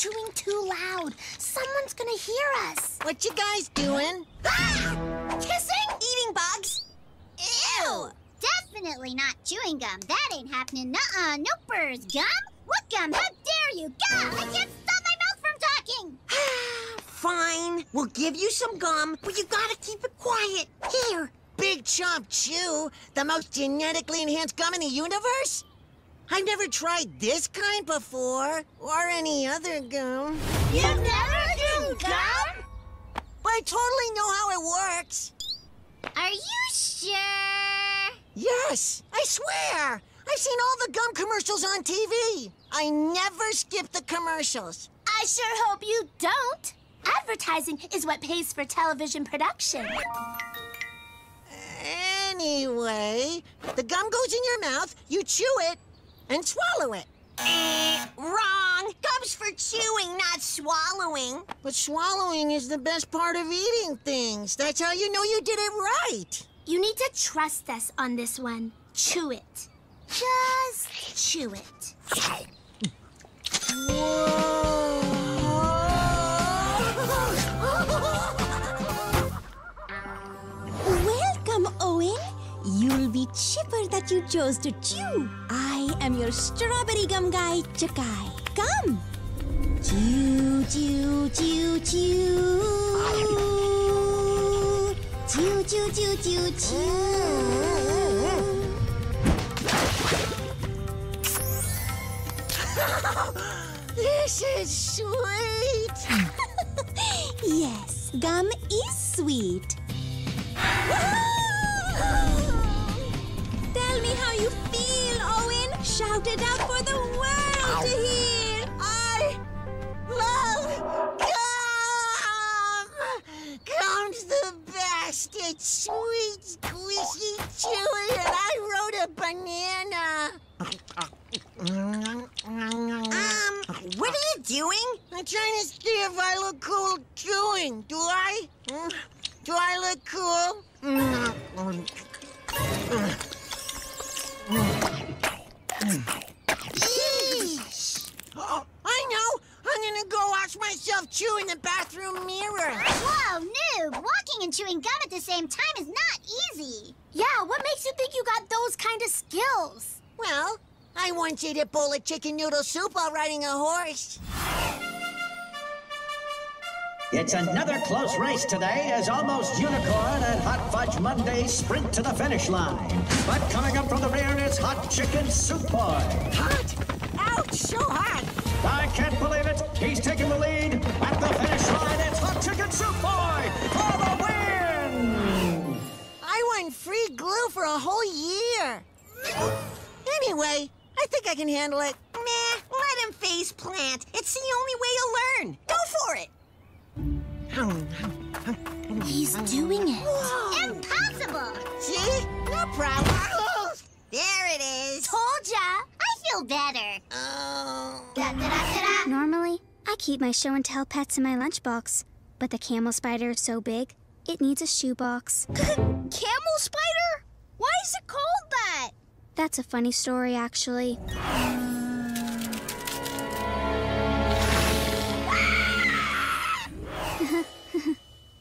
chewing too loud. Someone's gonna hear us. What you guys doing? Ah! Definitely not chewing gum. That ain't happening. Nuh-uh. Nopers. Gum? What gum? How dare you? Gum! I can't stop my mouth from talking! Fine. We'll give you some gum, but you gotta keep it quiet. Here, Big Chomp Chew, the most genetically enhanced gum in the universe? I've never tried this kind before, or any other gum. You've never chewed gum? But I totally know how it works. Are you? Yes, I swear. I've seen all the gum commercials on TV. I never skip the commercials. I sure hope you don't. Advertising is what pays for television production. Anyway, the gum goes in your mouth, you chew it, and swallow it. Wrong. Gum's for chewing, not swallowing. But swallowing is the best part of eating things. That's how you know you did it right. You need to trust us on this one. Chew it. Just chew it. Welcome, Owen. You'll be chipper that you chose to chew. I am your strawberry gum guy, Chakai. Come. Chew, chew, chew, chew. Chew. This is sweet. Yes, gum is sweet. Tell me how you feel, Owen. Shout it out for the It's sweet, squishy, chewy, and I wrote a banana. Um, what are you doing? I'm trying to see if I look cool chewing. Do I? Mm, Do I look cool? Yeesh. Oh, I know. I'm gonna go watch myself chew in the bathroom mirror. Whoa, noob! Walking and chewing gum at the same time is not easy. Yeah, what makes you think you got those kind of skills? Well, I once ate a bowl of chicken noodle soup while riding a horse. It's another close race today as Almost Unicorn and Hot Fudge Monday sprint to the finish line. But coming up from the rear is Hot Chicken Soup Boy. Hot! Think I can handle it. Nah, let him face plant. It's the only way you'll learn. Go for it. He's doing it. Impossible! See? No problem. There it is. Told ya! I feel better. Oh. Da, da, da, da, da. Normally, I keep my show and tell pets in my lunchbox, but the camel spider is so big, it needs a shoebox. Camel spider? Why is it called that? That's a funny story, actually.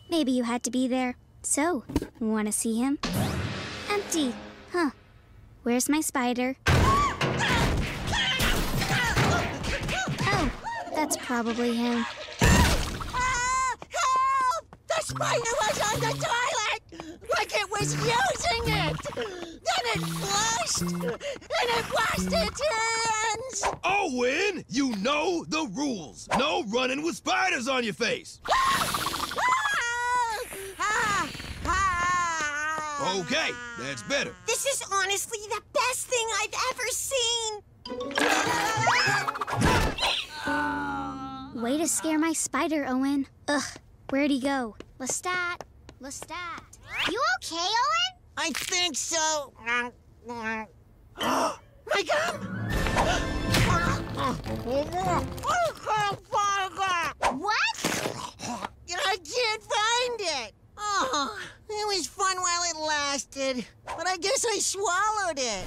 Maybe you had to be there. So, want to see him? Empty. Huh. Where's my spider? Oh, that's probably him. Help! The spider was on the toilet! Like it was using it! Then it flushed! And it washed its hands! Owen, you know the rules. No running with spiders on your face. Okay, that's better. This is honestly the best thing I've ever seen. Way to scare my spider, Owen. Ugh, where'd he go? Lestat, Lestat. You okay, Owen? I think so. My gum! What? I can't find it. Oh, it was fun while it lasted, but I guess I swallowed it.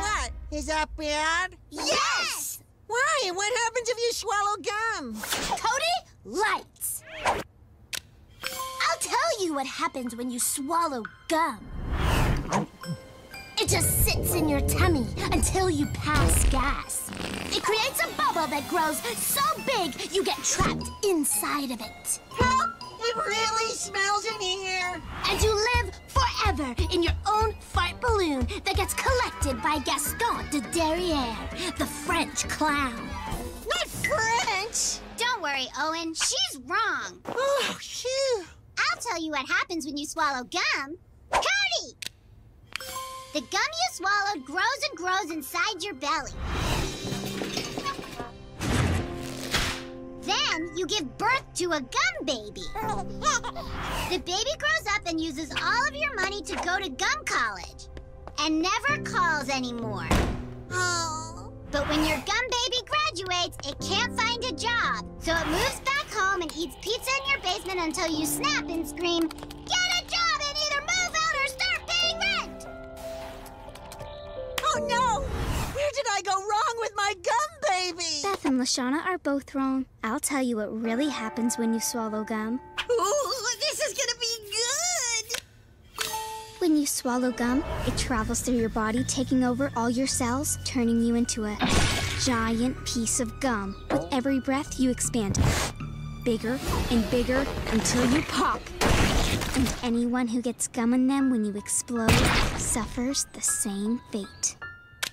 What? Is that bad? Yes! Why? What happens if you swallow gum? Cody, lights. I'll tell you what happens when you swallow gum. It just sits in your tummy until you pass gas. It creates a bubble that grows so big you get trapped inside of it. Help! It really smells in here. And you live forever in your own fart balloon that gets collected by Gaston de Derriere, the French clown. Not French. Don't worry, Owen. She's wrong. Oh, phew. I'll tell you what happens when you swallow gum. Cody! The gum you swallowed grows and grows inside your belly. Then you give birth to a gum baby. The baby grows up and uses all of your money to go to gum college and never calls anymore. Oh. But when your gum baby graduates, it can't find a job. So it moves back home and eats pizza in your basement until you snap and scream, Get a job and either move out or start paying rent! Oh no! Where did I go wrong with my gum baby? Beth and Leshawna are both wrong. I'll tell you what really happens when you swallow gum. Ooh, this is gonna be good! When you swallow gum, it travels through your body, taking over all your cells, turning you into a giant piece of gum. With every breath, you expand bigger and bigger until you pop. And anyone who gets gum in them when you explode suffers the same fate.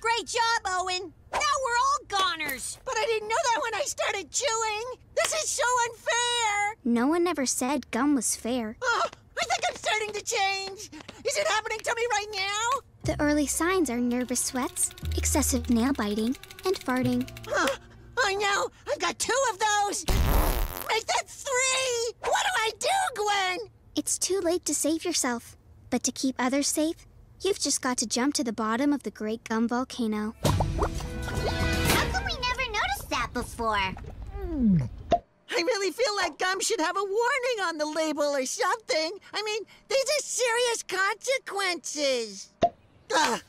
Great job, Owen! Now we're all goners! But I didn't know that when I started chewing. This is so unfair. No one ever said gum was fair. Oh, I think I'm starting to change. Is it happening to me right now? The early signs are nervous sweats, excessive nail biting, and farting. Huh, I know. I've got two of those. Make that three. What do I do, Gwen? It's too late to save yourself. But to keep others safe, you've just got to jump to the bottom of the Great Gum Volcano. How come we never noticed that before? I really feel like gum should have a warning on the label or something. I mean, these are serious consequences. Ugh,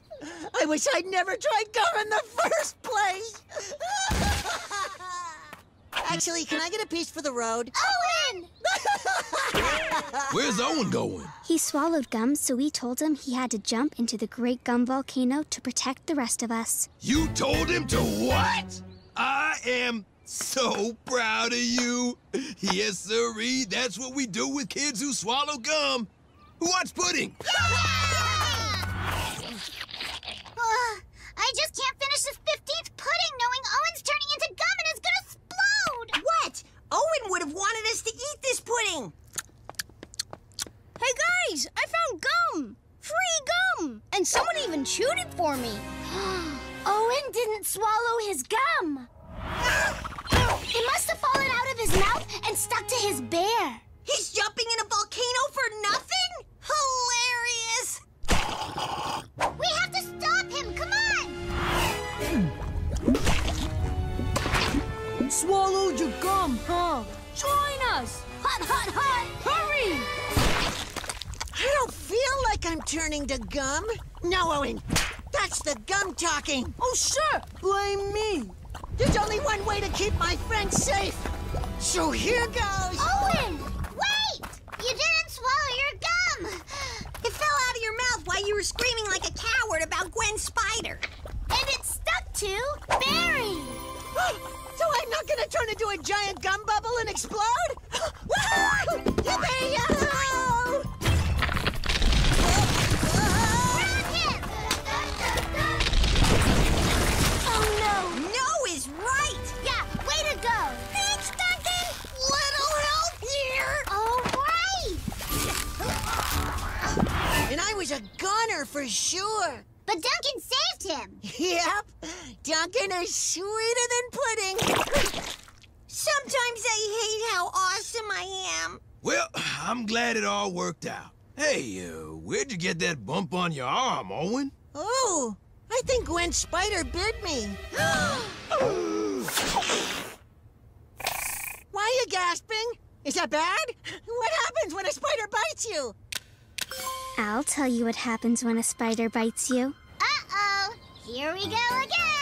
I wish I'd never tried gum in the first place. Actually, can I get a piece for the road? Owen! Where's Owen going? He swallowed gum, so we told him he had to jump into the Great Gum Volcano to protect the rest of us. You told him to what? I am so proud of you. Yes, sirree. That's what we do with kids who swallow gum. What's pudding? Ugh, I just can't finish this 15th pudding knowing Owen's turning into gum and is gonna explode! What? Owen would have wanted us to eat this pudding! Hey guys, I found gum! Free gum! And someone even chewed it for me. Owen didn't swallow his gum. Turning to gum. No, Owen. That's the gum talking. Oh, sure! Blame me! There's only one way to keep my friends safe. So here goes. Owen, wait! You didn't swallow your gum. It fell out of your mouth while you were screaming like a coward about Gwen Spider. And it stuck to Barry. so I'm not gonna turn into a giant gum bubble and explode? Woohoo! For sure. But Duncan saved him. Yep. Duncan is sweeter than pudding. Sometimes I hate how awesome I am. Well, I'm glad it all worked out. Hey, uh, where'd you get that bump on your arm, Owen? Oh, I think Gwen spider bit me. Why are you gasping? Is that bad? What happens when a spider bites you? I'll tell you what happens when a spider bites you. Uh-oh. Here we go again.